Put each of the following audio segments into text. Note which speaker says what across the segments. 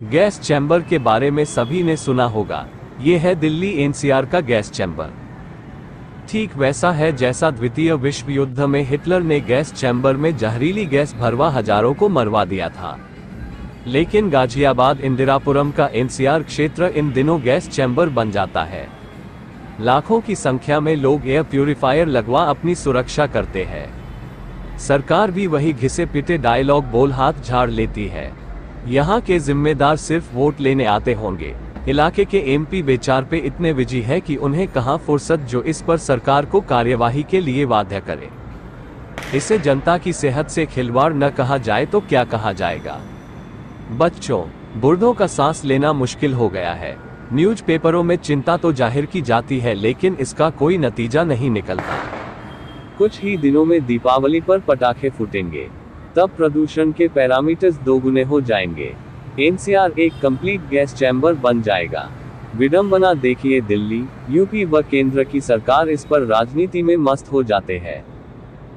Speaker 1: Gas chamber के बारे में सभी ने सुना होगा। ये है दिल्ली एनसीआर का गैस चैम्बर। ठीक वैसा है जैसा द्वितीय विश्व युद्ध में हिटलर ने गैस चैम्बर में जहरीली गैस भरवा हज़ारों को मरवा दिया था। लेकिन गाजियाबाद इंदिरापुरम का एनसीआर क्षेत्र इन दिनों गैस चैम्बर बन जाता है। लाखों की संख्या में लोग एयर प्यूरिफायर लगवा अपनी सुरक्षा करते हैं। सरकार भी वही घिसे पिटे डायलॉग बोल हाथ झाड़ लेती है। यहाँ के जिम्मेदार सिर्फ़ वोट लेने आते होंगे। इलाके के एमपी बेचार पे इतने विजी है कि उन्हें कहा फुर्सत जो इस पर सरकार को कार्यवाही के लिए बाध्य करे। इसे जनता की सेहत से खिलवाड़ न कहा जाए तो क्या कहा जाएगा? बच्चों बुर्दों का सांस लेना मुश्किल हो गया है। न्यूज़ पेपरों में चिंता तो ज़ाहिर की जाती है, लेकिन इसका कोई नतीजा नहीं निकलता। कुछ ही दिनों में दीपावली पर पटाखे फूटेंगे। तब प्रदूषण के पैरामीटर्स दोगुने हो जाएँगे। एनसीआर एक कंप्लीट गैस चैम्बर बन जाएगा। विडंबना देखिए दिल्ली, यूपी व केंद्र की सरकार इस पर राजनीति में मस्त हो जाते हैं।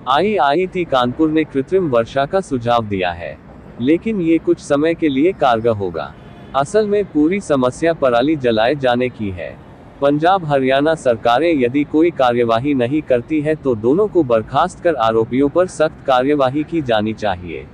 Speaker 1: आईआईटी कानपुर ने कृत्रिम वर्षा का सुझाव दिया है, लेकिन ये कुछ समय के लिए कारगर होगा। असल में पूरी समस्या पराली जलाए जाने की है। पंजाब हरियाणा सरकारें यदि कोई कार्यवाही नहीं करती है तो दोनों को बर्खास्त कर आरोपियों पर सख्त कार्यवाही की जानी चाहिए।